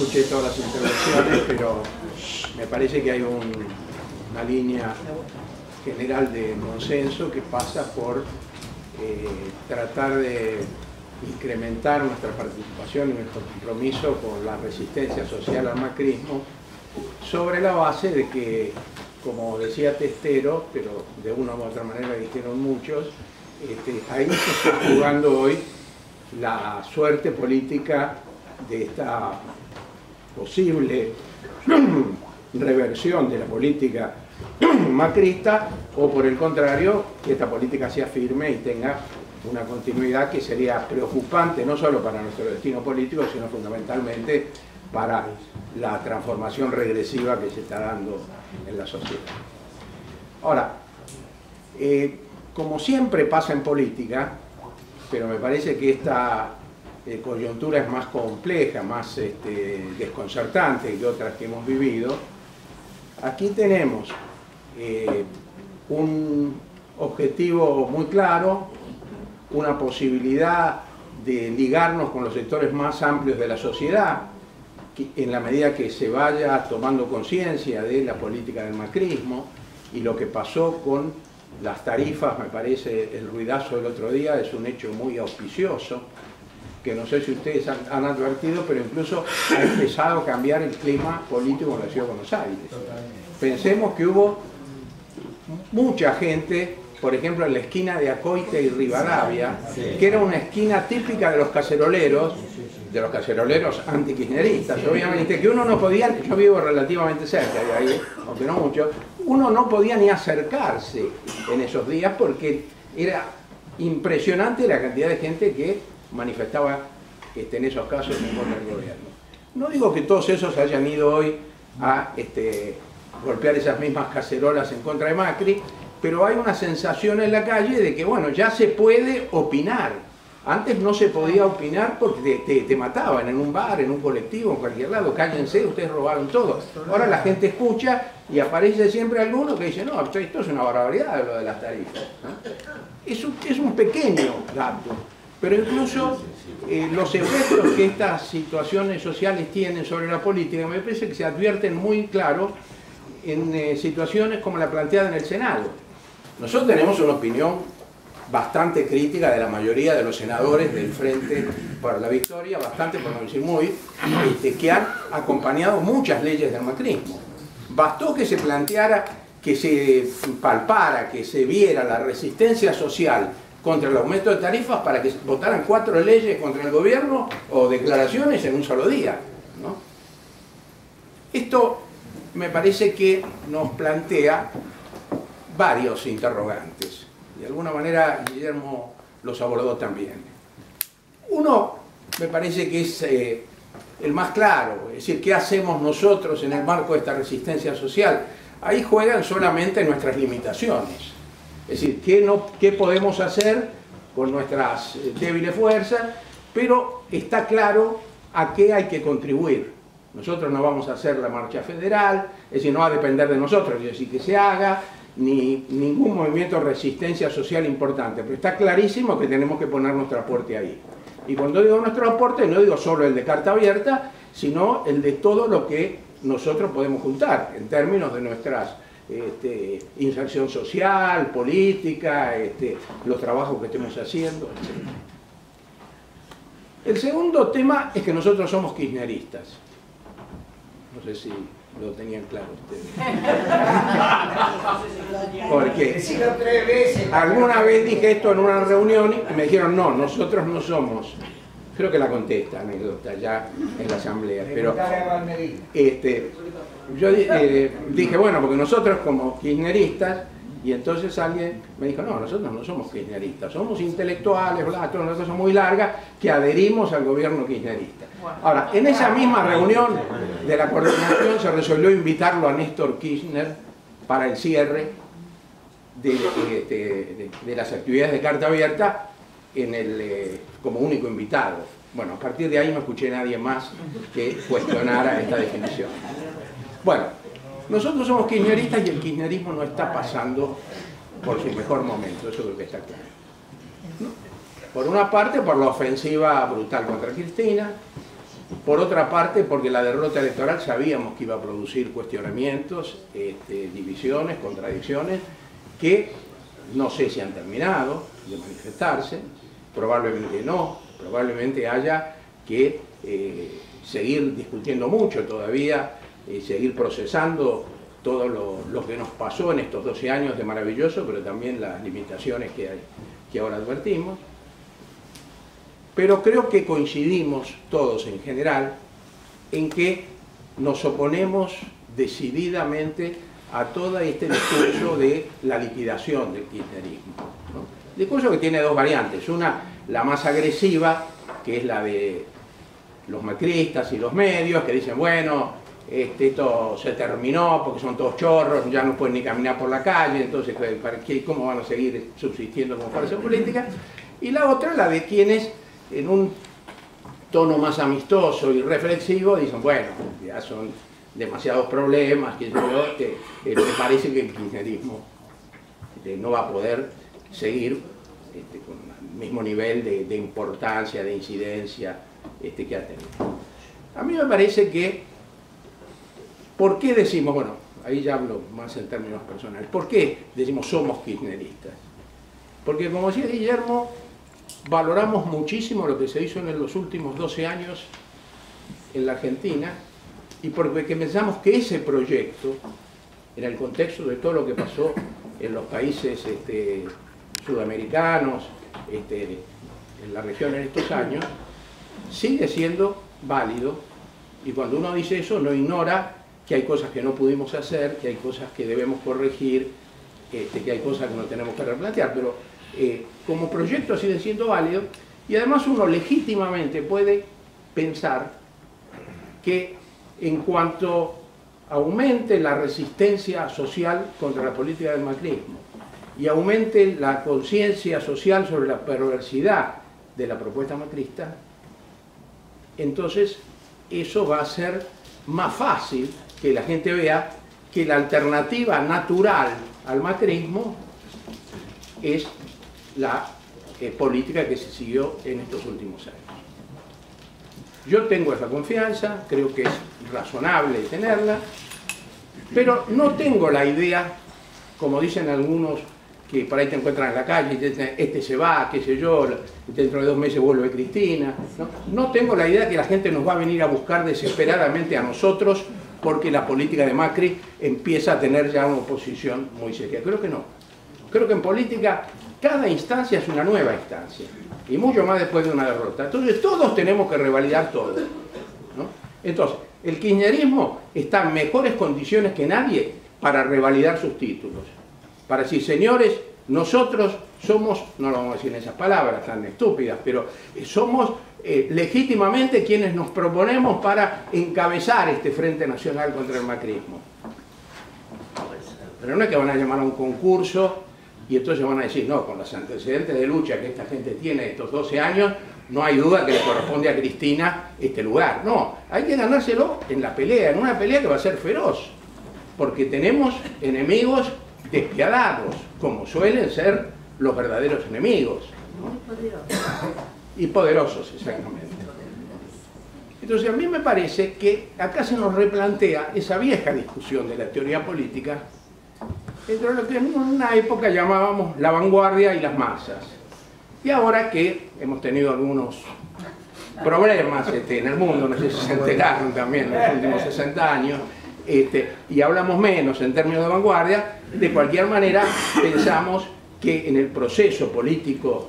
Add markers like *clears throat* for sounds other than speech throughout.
escuché todas las intervenciones, *laughs* pero me parece que hay una línea general de consenso que pasa por eh, tratar de incrementar nuestra participación y nuestro compromiso con la resistencia social al macrismo sobre la base de que, como decía Testero, pero de una u otra manera dijeron muchos, este, ahí se está jugando hoy la suerte política de esta posible *clears throat* reversión de la política *clears throat* macrista o por el contrario que esta política sea firme y tenga una continuidad que sería preocupante no solo para nuestro destino político sino fundamentalmente para la transformación regresiva que se está dando en la sociedad. Ahora, eh, como siempre pasa en política, pero me parece que esta eh, coyuntura es más compleja, más este, desconcertante que otras que hemos vivido, aquí tenemos eh, un objetivo muy claro, una posibilidad de ligarnos con los sectores más amplios de la sociedad, en la medida que se vaya tomando conciencia de la política del macrismo y lo que pasó con las tarifas, me parece el ruidazo del otro día, es un hecho muy auspicioso, que no sé si ustedes han, advertido, pero incluso ha empezado a cambiar el clima político en la Ciudad de Buenos Aires. Pensemos que hubo mucha gente, por ejemplo en la esquina de Acoite y Rivadavia, que era una esquina típica de los caceroleros, de los caceroleros antikirchneristas, obviamente, que uno no podía, yo vivo relativamente cerca de ahí, aunque no mucho, uno no podía ni acercarse en esos días porque era impresionante la cantidad de gente que manifestaba este, en esos casos en contra del gobierno. No digo que todos esos hayan ido hoy a este, golpear esas mismas cacerolas en contra de Macri, pero hay una sensación en la calle de que, bueno, ya se puede opinar antes no se podía opinar porque te, mataban en un bar, en un colectivo, en cualquier lado. Cállense, ustedes robaron todo. Ahora la gente escucha y aparece siempre alguno que dice, no, esto es una barbaridad lo de las tarifas. Es, un, pequeño dato, pero incluso eh, los efectos que estas situaciones sociales tienen sobre la política me parece que se advierten muy claro en eh, situaciones como la planteada en el Senado. Nosotros tenemos una opinión bastante crítica de la mayoría de los senadores del Frente para la Victoria, bastante, por no decir muy, este, que han acompañado muchas leyes del macrismo. Bastó que se planteara, que se palpara, que se viera la resistencia social contra el aumento de tarifas para que votaran cuatro leyes contra el gobierno o declaraciones en un solo día. Esto me parece que nos plantea varios interrogantes de alguna manera Guillermo los abordó también. Uno me parece que es eh, el más claro, es decir, ¿qué hacemos nosotros en el marco de esta resistencia social? Ahí juegan solamente nuestras limitaciones. Es decir, ¿qué, podemos hacer con nuestras eh, débiles fuerzas? Pero está claro a qué hay que contribuir. Nosotros no vamos a hacer la marcha federal, es decir, no va a depender de nosotros, es decir, que se haga, ni ningún movimiento de resistencia social importante, pero está clarísimo que tenemos que poner nuestro aporte ahí. Y cuando digo nuestro aporte, no digo solo el de carta abierta, sino el de todo lo que nosotros podemos juntar en términos de nuestra este, inserción social, política, este, los trabajos que estemos haciendo, etc. El segundo tema es que nosotros somos kirchneristas. No sé si lo tenían claro ustedes. *laughs* Porque alguna vez dije esto en una reunión y me dijeron, no, nosotros no somos. Creo que la contesta anécdota ya en la asamblea. Pero este, yo eh, dije, bueno, porque nosotros como kirchneristas y entonces alguien me dijo, no, nosotros no somos kirchneristas, somos intelectuales, bla, una cosa muy larga, que adherimos al gobierno kirchnerista. Ahora, en esa misma reunión de la coordinación se resolvió invitarlo a Néstor Kirchner para el cierre de, las actividades de carta abierta en el, eh, como único invitado. Bueno, a partir de ahí no escuché a nadie más que cuestionara esta definición. Bueno, nosotros somos kirchneristas y el kirchnerismo no está pasando por su mejor momento, eso creo que está claro. Por una parte, por la ofensiva brutal contra Cristina, Por otra parte, porque la derrota electoral sabíamos que iba a producir cuestionamientos, este, divisiones, contradicciones, que no sé si han terminado de manifestarse, probablemente no, probablemente haya que eh, seguir discutiendo mucho todavía, y seguir procesando todo lo, que nos pasó en estos 12 años de maravilloso, pero también las limitaciones que, hay, que ahora advertimos. Pero creo que coincidimos todos en general en que nos oponemos decididamente a todo este discurso de la liquidación del kirchnerismo. Discurso que tiene dos variantes. Una, la más agresiva, que es la de los macristas y los medios, que dicen, bueno, este, esto se terminó porque son todos chorros, ya no pueden ni caminar por la calle, entonces ¿para qué, ¿cómo van a seguir subsistiendo como fuerza política? Y la otra, la de quienes en un tono más amistoso y reflexivo dicen, bueno, ya son demasiados problemas, que, que eh, me parece que el kirchnerismo este, no va a poder seguir este, con el mismo nivel de, importancia, de incidencia este, que ha tenido. A mí me parece que ¿Por qué decimos, bueno, ahí ya hablo más en términos personales, ¿por qué decimos somos kirchneristas? Porque como decía Guillermo, valoramos muchísimo lo que se hizo en los últimos 12 años en la Argentina y porque pensamos que ese proyecto, en el contexto de todo lo que pasó en los países este, sudamericanos, este, en la región en estos años, sigue siendo válido. Y cuando uno dice eso no ignora que hay cosas que no pudimos hacer, que hay cosas que debemos corregir, este, que hay cosas que no tenemos que replantear, pero eh, como proyecto sigue siendo válido y además uno legítimamente puede pensar que en cuanto aumente la resistencia social contra la política del macrismo y aumente la conciencia social sobre la perversidad de la propuesta macrista, entonces eso va a ser más fácil que la gente vea que la alternativa natural al macrismo es la eh, política que se siguió en estos últimos años. Yo tengo esa confianza, creo que es razonable tenerla, pero no tengo la idea, como dicen algunos que por ahí te encuentran en la calle, este se va, qué sé yo, dentro de dos meses vuelve Cristina. ¿no? no tengo la idea que la gente nos va a venir a buscar desesperadamente a nosotros porque la política de Macri empieza a tener ya una oposición muy seria. Creo que no. Creo que en política cada instancia es una nueva instancia, y mucho más después de una derrota. Entonces todos tenemos que revalidar todo. Entonces, el kirchnerismo está en mejores condiciones que nadie para revalidar sus títulos. Para decir, señores, nosotros somos, no lo vamos a decir en esas palabras tan estúpidas, pero eh, somos eh, legítimamente quienes nos proponemos para encabezar este Frente Nacional contra el macrismo. Pero no es que van a llamar a un concurso y entonces van a decir, no, con los antecedentes de lucha que esta gente tiene estos 12 años, no hay duda que le corresponde a Cristina este lugar. No, hay que ganárselo en la pelea, en una pelea que va a ser feroz, porque tenemos enemigos despiadados, como suelen ser los verdaderos enemigos y poderosos, exactamente. Entonces a mí me parece que acá se nos replantea esa vieja discusión de la teoría política entre lo que en una época llamábamos la vanguardia y las masas. Y ahora que hemos tenido algunos problemas este, en el mundo, no sé si se enteraron también en los últimos 60 años, este, y hablamos menos en términos de vanguardia, de cualquier manera pensamos que en el proceso político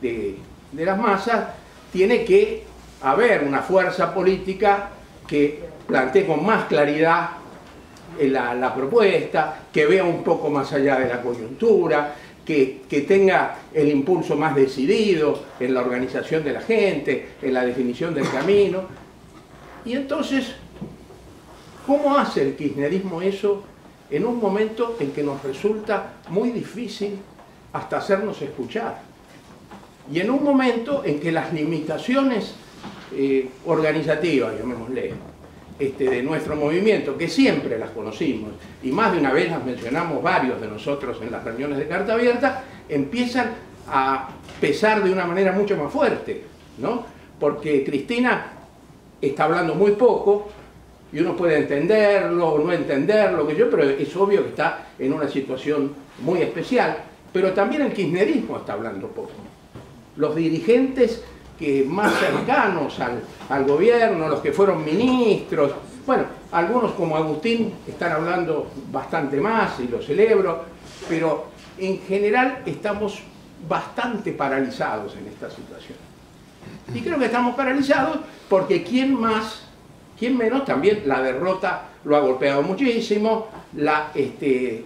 de de las masas, tiene que haber una fuerza política que plantee con más claridad la, la, propuesta, que vea un poco más allá de la coyuntura, que, que, tenga el impulso más decidido en la organización de la gente, en la definición del camino. Y entonces, ¿cómo hace el kirchnerismo eso en un momento en que nos resulta muy difícil hasta hacernos escuchar? y en un momento en que las limitaciones eh, organizativas, llamémosle, este, de nuestro movimiento, que siempre las conocimos, y más de una vez las mencionamos varios de nosotros en las reuniones de carta abierta, empiezan a pesar de una manera mucho más fuerte, ¿no? Porque Cristina está hablando muy poco, y uno puede entenderlo o no entenderlo, que yo, pero es obvio que está en una situación muy especial. Pero también el kirchnerismo está hablando poco. Los dirigentes que más cercanos al, al gobierno, los que fueron ministros, bueno, algunos como Agustín están hablando bastante más y lo celebro, pero en general estamos bastante paralizados en esta situación. Y creo que estamos paralizados porque quién más, quién menos, también la derrota lo ha golpeado muchísimo, la este,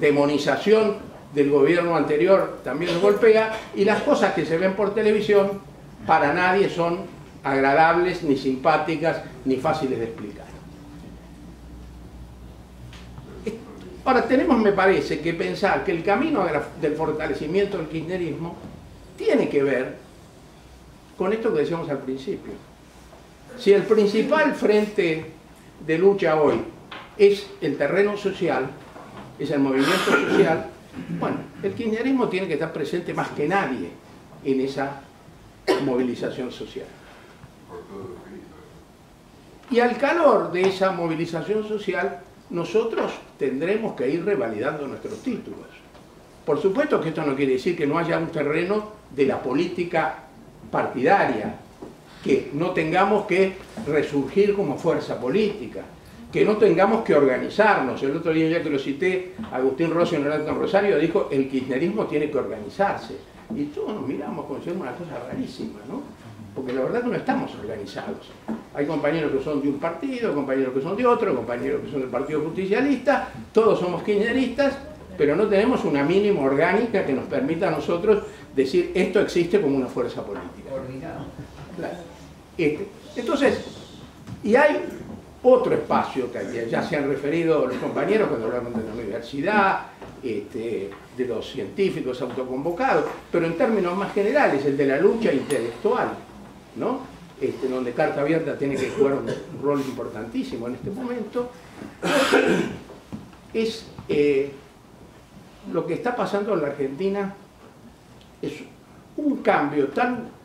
demonización del gobierno anterior también lo golpea, y las cosas que se ven por televisión para nadie son agradables, ni simpáticas, ni fáciles de explicar. Ahora, tenemos, me parece, que pensar que el camino del fortalecimiento del kirchnerismo tiene que ver con esto que decíamos al principio. Si el principal frente de lucha hoy es el terreno social, es el movimiento social, bueno, el kirchnerismo tiene que estar presente más que nadie en esa movilización social. Y al calor de esa movilización social, nosotros tendremos que ir revalidando nuestros títulos. Por supuesto que esto no quiere decir que no haya un terreno de la política partidaria, que no tengamos que resurgir como fuerza política, que no tengamos que organizarnos. El otro día ya que lo cité, Agustín Rossi en Rosario dijo, el kirchnerismo tiene que organizarse. Y todos nos miramos como si una cosa rarísima, ¿no? Porque la verdad que no estamos organizados. Hay compañeros que son de un partido, compañeros que son de otro, compañeros que son del Partido Justicialista, todos somos kirchneristas, pero no tenemos una mínima orgánica que nos permita a nosotros decir esto existe como una fuerza política. Este. Entonces, y hay otro espacio que ya se han referido los compañeros cuando hablaron de la universidad, este, de los científicos autoconvocados, pero en términos más generales, el de la lucha intelectual, ¿no? Este, donde Carta Abierta tiene que jugar un rol importantísimo en este momento, es eh, lo que está pasando en la Argentina, es un cambio tan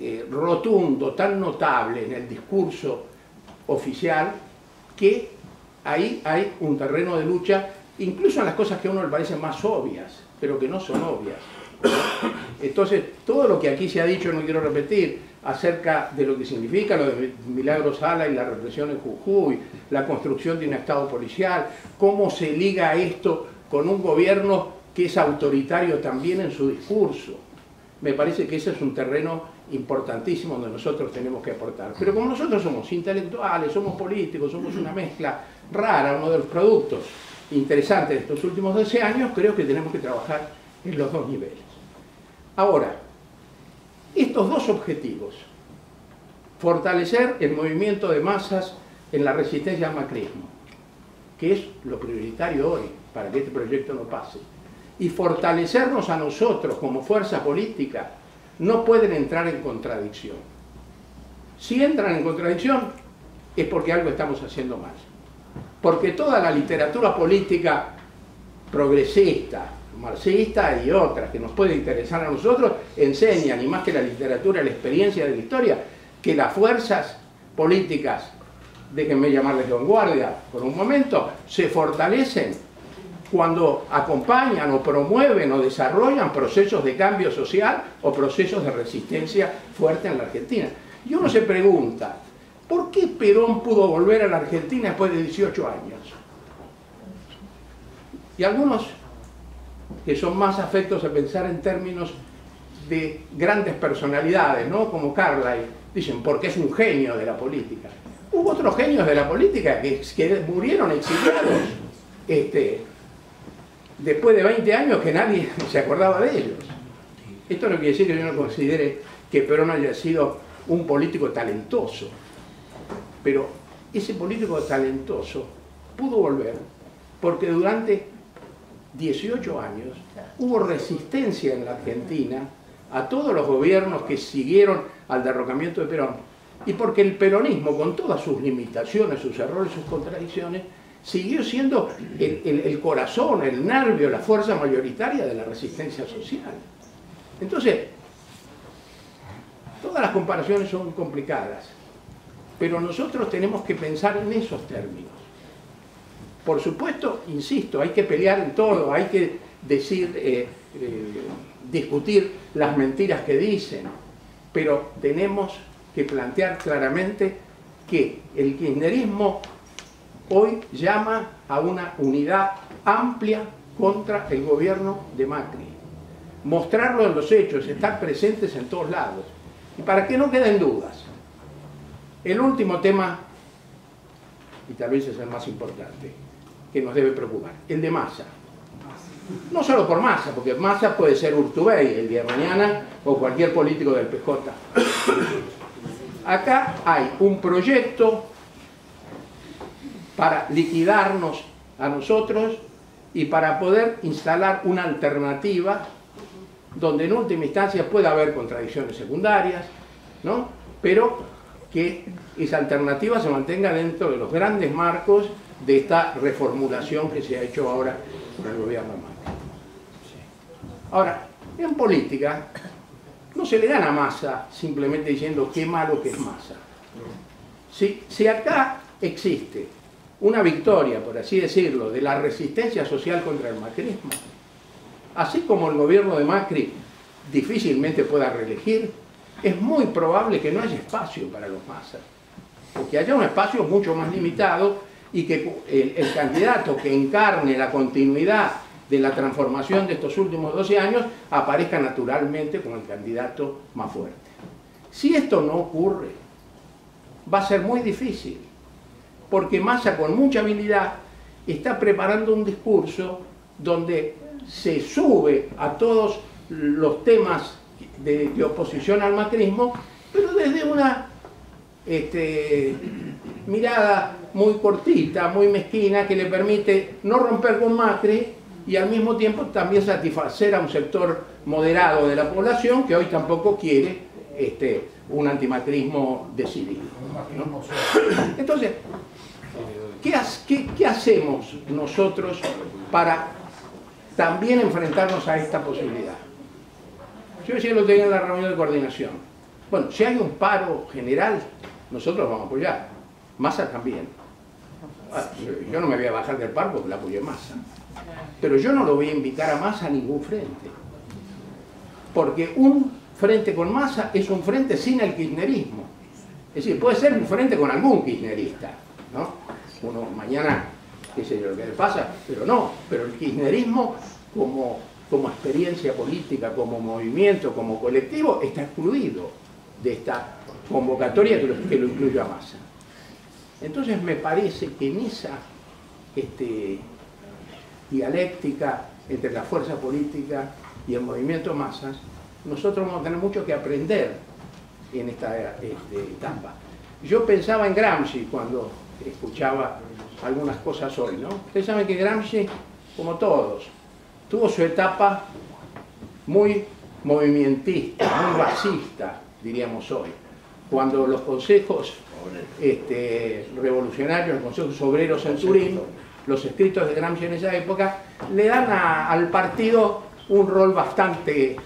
eh, rotundo, tan notable en el discurso oficial, que ahí hay un terreno de lucha, incluso en las cosas que a uno le parecen más obvias, pero que no son obvias. Entonces, todo lo que aquí se ha dicho, no quiero repetir, acerca de lo que significa lo de Milagros Sala y la represión en Jujuy, la construcción de un Estado policial, cómo se liga esto con un gobierno que es autoritario también en su discurso. Me parece que ese es un terreno importantísimo donde nosotros tenemos que aportar. Pero como nosotros somos intelectuales, somos políticos, somos una mezcla rara, uno de los productos interesantes de estos últimos 12 años, creo que tenemos que trabajar en los dos niveles. Ahora, estos dos objetivos, fortalecer el movimiento de masas en la resistencia al macrismo, que es lo prioritario hoy para que este proyecto no pase, y fortalecernos a nosotros como fuerza política no pueden entrar en contradicción. Si entran en contradicción es porque algo estamos haciendo mal. Porque toda la literatura política progresista, marxista y otras que nos pueden interesar a nosotros, enseñan, y más que la literatura, la experiencia de la historia, que las fuerzas políticas, déjenme llamarles vanguardia por un momento, se fortalecen cuando acompañan o promueven o desarrollan procesos de cambio social o procesos de resistencia fuerte en la Argentina. Y uno se pregunta, ¿por qué Perón pudo volver a la Argentina después de 18 años? Y algunos que son más afectos a pensar en términos de grandes personalidades, ¿no? como Carlyle, dicen, porque es un genio de la política. Hubo otros genios de la política que, que murieron exiliados. Este, después de 20 años que nadie se acordaba de ellos. Esto no quiere decir que yo no considere que Perón haya sido un político talentoso, pero ese político talentoso pudo volver porque durante 18 años hubo resistencia en la Argentina a todos los gobiernos que siguieron al derrocamiento de Perón y porque el peronismo, con todas sus limitaciones, sus errores, sus contradicciones, siguió siendo el, corazón, el nervio, la fuerza mayoritaria de la resistencia social. Entonces, todas las comparaciones son complicadas, pero nosotros tenemos que pensar en esos términos. Por supuesto, insisto, hay que pelear en todo, hay que decir, eh, eh, discutir las mentiras que dicen, pero tenemos que plantear claramente que el kirchnerismo hoy llama a una unidad amplia contra el gobierno de Macri. Mostrarlo en los hechos, estar presentes en todos lados. Y para que no queden dudas, el último tema, y tal vez es el más importante, que nos debe preocupar, el de masa. No solo por masa, porque masa puede ser Urtubey el día de mañana o cualquier político del PJ. Acá hay un proyecto para liquidarnos a nosotros y para poder instalar una alternativa donde en última instancia puede haber contradicciones secundarias, ¿no? pero que esa alternativa se mantenga dentro de los grandes marcos de esta reformulación que se ha hecho ahora por el gobierno Macri. Ahora, en política no se le gana masa simplemente diciendo qué malo que es masa. Si, si acá existe una victoria, por así decirlo, de la resistencia social contra el macrismo, así como el gobierno de Macri difícilmente pueda reelegir, es muy probable que no haya espacio para los masas, porque haya un espacio mucho más limitado y que el, candidato que encarne la continuidad de la transformación de estos últimos 12 años aparezca naturalmente como el candidato más fuerte. Si esto no ocurre, va a ser muy difícil, porque Massa con mucha habilidad está preparando un discurso donde se sube a todos los temas de, oposición al macrismo, pero desde una este, mirada muy cortita, muy mezquina, que le permite no romper con Macri y al mismo tiempo también satisfacer a un sector moderado de la población que hoy tampoco quiere este, un antimacrismo decidido. Entonces, ¿qué hacemos nosotros para también enfrentarnos a esta posibilidad? Yo decía lo tenía en la reunión de coordinación. Bueno, si hay un paro general, nosotros vamos a apoyar. Massa también. Ah, yo no me voy a bajar del paro porque la apoyé Massa. Pero yo no lo voy a invitar a Massa a ningún frente. Porque un frente con Massa es un frente sin el kirchnerismo. Es decir, puede ser un frente con algún kirchnerista. ¿no? Uno mañana, qué sé yo, lo que le pasa, pero no. Pero el kirchnerismo como como experiencia política, como movimiento, como colectivo, está excluido de esta convocatoria que lo, que incluye a Massa. Entonces me parece que en esa este, dialéctica entre la fuerza política y el movimiento masas, nosotros vamos a tener mucho que aprender en esta este, etapa. Yo pensaba en Gramsci cuando escuchaba algunas cosas hoy, ¿no? Ustedes saben que Gramsci, como todos, tuvo su etapa muy movimentista, muy basista, diríamos hoy, cuando los consejos este, revolucionarios, los consejos obreros en Turín, los escritos de Gramsci en esa época, le dan al partido un rol bastante eh,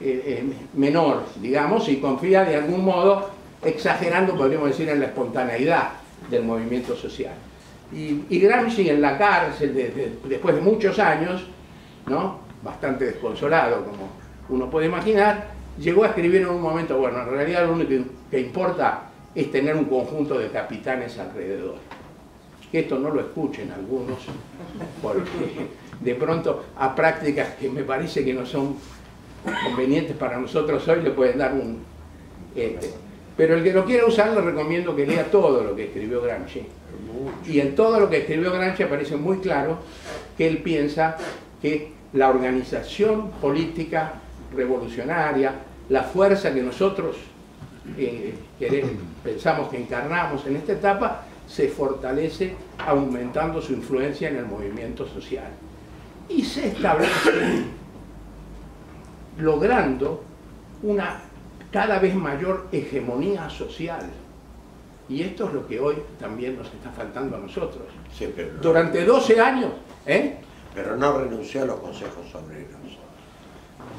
eh, menor, digamos, y confía de algún modo, exagerando, podríamos decir, en la espontaneidad del movimiento social. Y, Gramsci en la cárcel, después de muchos años, bastante desconsolado, como uno puede imaginar, llegó a escribir en un momento, bueno, en realidad lo único que importa es tener un conjunto de capitanes alrededor. Que esto no lo escuchen algunos, porque de pronto a prácticas que me parece que no son convenientes para nosotros hoy le pueden dar un... Este, pero el que lo quiera usar le recomiendo que lea todo lo que escribió Gramsci. Y en todo lo que escribió Gramsci aparece muy claro que él piensa que la organización política revolucionaria, la fuerza que nosotros eh, pensamos que encarnamos en esta etapa, se fortalece aumentando su influencia en el movimiento social. Y se establece logrando una cada vez mayor hegemonía social. Y esto es lo que hoy también nos está faltando a nosotros. Durante 12 años, ¿eh? pero no renunció a los consejos obreros.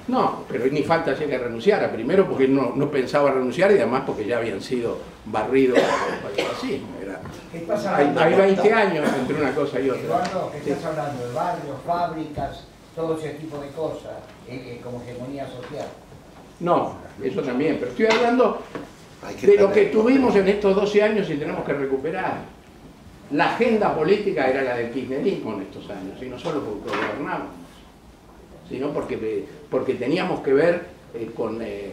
No, pero ni falta hacía que renunciara. Primero porque no, no pensaba renunciar y además porque ya habían sido barridos por el fascismo. Hay, hay 20 años entre una cosa y otra. Eduardo, Sí. estás hablando de barrios, fábricas, todo ese tipo de cosas, eh, eh, como hegemonía social. No, eso también, pero estoy hablando de lo que tuvimos en estos 12 años y tenemos que recuperar. La agenda política era la del kirchnerismo en estos años, y no solo porque gobernábamos, sino porque, porque teníamos que ver eh, con, eh,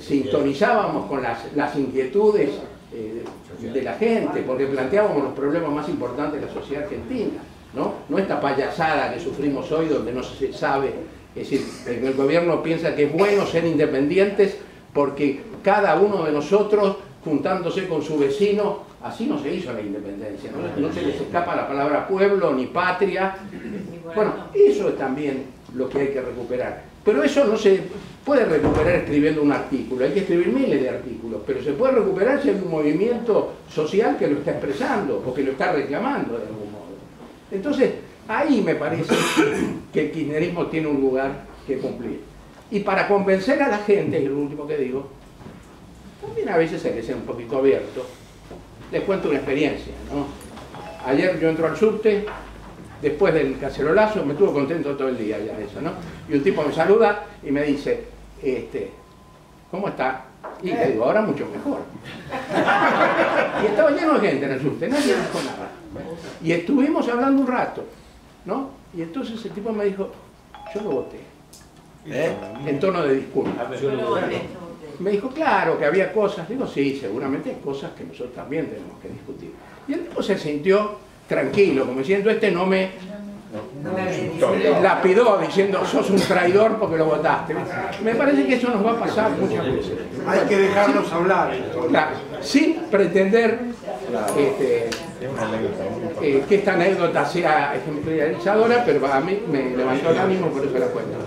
sintonizábamos con las, las inquietudes eh, de la gente, porque planteábamos los problemas más importantes de la sociedad argentina, ¿no? No esta payasada que sufrimos hoy donde no se sabe, es decir, el gobierno piensa que es bueno ser independientes porque cada uno de nosotros, juntándose con su vecino, así no se hizo la independencia, no, no se les escapa la palabra pueblo ni patria. Bueno, eso es también lo que hay que recuperar. Pero eso no se puede recuperar escribiendo un artículo, hay que escribir miles de artículos, pero se puede recuperar si hay un movimiento social que lo está expresando o que lo está reclamando de algún modo. Entonces, ahí me parece *coughs* que el kirchnerismo tiene un lugar que cumplir. Y para convencer a la gente, es lo último que digo, también a veces hay que ser un poquito abierto. Les cuento una experiencia, ¿no? Ayer yo entro al subte, después del cacerolazo, me estuvo contento todo el día ya eso, ¿no? Y un tipo me saluda y me dice, este, ¿cómo está? Y le digo, ahora mucho mejor. *laughs* Y estaba lleno de gente en el subte, nadie dijo nada. Y estuvimos hablando un rato, ¿no? Y entonces el tipo me dijo, yo lo voté. ¿Eh? En tono de disculpa. Me dijo, claro, que había cosas. Digo, sí, seguramente hay cosas que nosotros también tenemos que discutir. Y el tipo se sintió tranquilo, como diciendo, este no me lapidó diciendo, sos un traidor porque lo votaste. Me parece que eso nos va a pasar muchas veces. Hay que dejarlos hablar. Claro, sin pretender este, eh, que esta anécdota sea ejemplarizadora, pero a mí me levantó el ánimo, por eso la cuento.